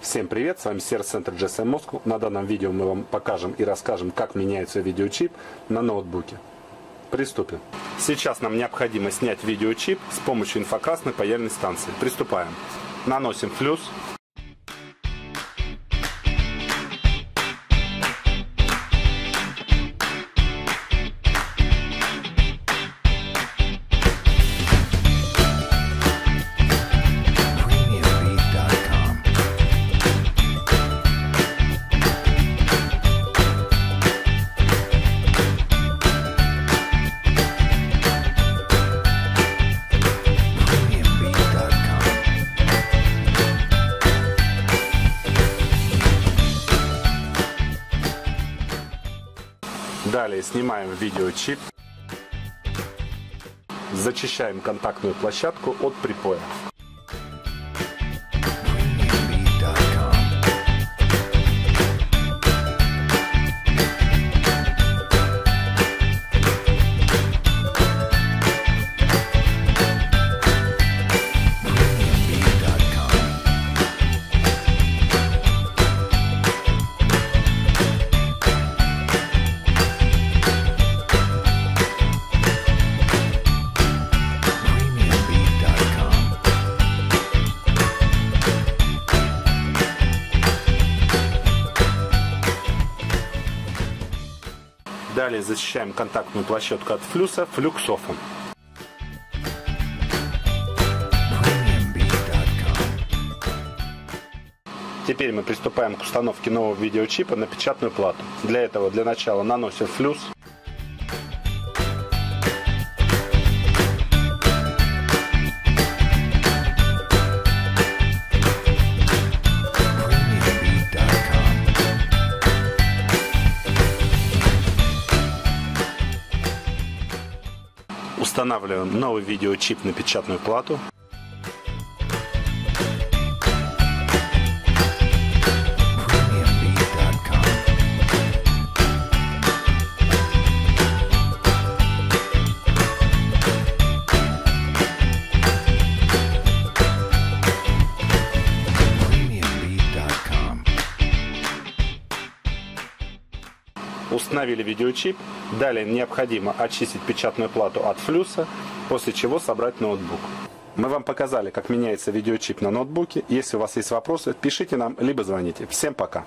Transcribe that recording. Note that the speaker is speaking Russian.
Всем привет, с вами сервис-центр GSM Moscow. На данном видео мы вам покажем и расскажем, как меняется видеочип на ноутбуке. Приступим. Сейчас нам необходимо снять видеочип с помощью инфокрасной паяльной станции. Приступаем. Наносим флюс. Далее снимаем видеочип. Зачищаем контактную площадку от припоя. Далее защищаем контактную площадку от флюса флюксофом. Теперь мы приступаем к установке нового видеочипа на печатную плату. Для этого для начала наносим флюс. Устанавливаем новый видеочип на печатную плату. Установили видеочип. Далее необходимо очистить печатную плату от флюса, после чего собрать ноутбук. Мы вам показали, как меняется видеочип на ноутбуке. Если у вас есть вопросы, пишите нам, либо звоните. Всем пока!